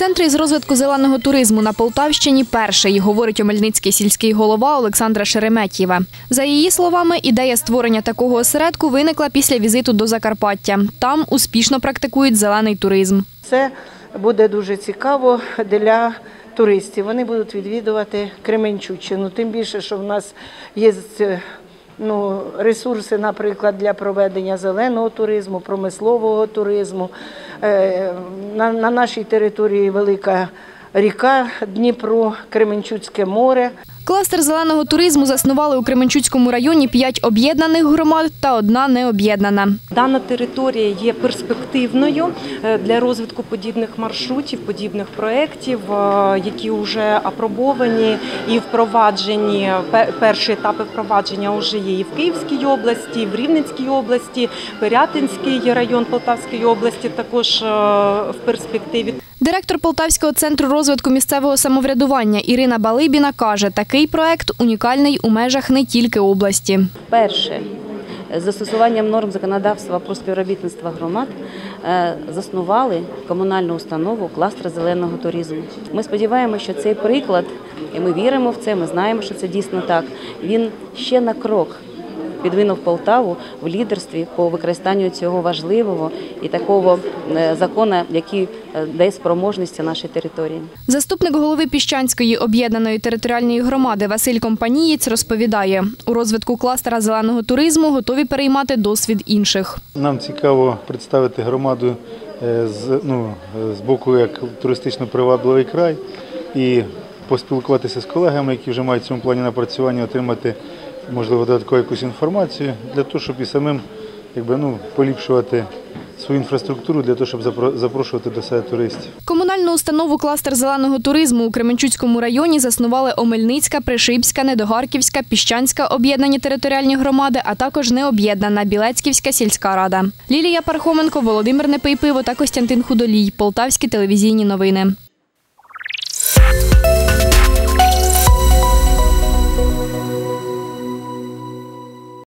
Центр із розвитку зеленого туризму на Полтавщині перший, говорить омельницький сільський голова Олександра Шереметєва. За її словами, ідея створення такого осередку виникла після візиту до Закарпаття. Там успішно практикують зелений туризм. Це буде дуже цікаво для туристів. Вони будуть відвідувати Кременчуччину. Тим більше, що в нас є ну, ресурси, наприклад, для проведення зеленого туризму, промислового туризму. Е, На, на нашій території велика ріка Дніпро, Кременчуцьке море. Кластер зеленого туризму заснували у Кременчуцькому районі п'ять об'єднаних громад та одна необ'єднана. Дана територія є перспективною е, для розвитку подібних маршрутів, подібних проєктів, е, які вже апробовані і впроваджені. Перші етапи впровадження вже є і в Київській області, і в Рівненській області, Пирятинський район Полтавської області також е, в перспективі. Директор Полтавського центру розвитку місцевого самоврядування Ірина Балибіна каже, такий проект унікальний у межах не тільки області. Перше, застосуванням норм законодавства про співробітництво громад е, заснували комунальну установу кластер зеленого туризму. Ми сподіваємося, що цей приклад, і ми віримо в це, ми знаємо, що це дійсно так. Він ще на крок підвинув Полтаву в лідерстві по використанню цього важливого і такого е, закону, який е, дає спроможності нашій території. Заступник голови Піщанської об'єднаної територіальної громади Василь Компанієць розповідає, у розвитку кластера зеленого туризму готові переймати досвід інших. Нам цікаво представити громаду е, з, ну, з боку як туристично привабливий край і поспілкуватися з колегами, які вже мають в цьому плані напрацювання, отримати можливо додаткову якусь інформацію для того, щоб і самим якби, ну, поліпшувати свою інфраструктуру для того, щоб запро- запрошувати до себе туристів. Комунальну установу кластер зеленого туризму у Кременчуцькому районі заснували Омельницька, Пришибська, Недогарківська, Піщанська об'єднані територіальні громади, а також необ'єднана Білецьківська сільська рада. Лілія Пархоменко, Володимир Непейпиво та Костянтин Худолій. Полтавські телевізійні новини.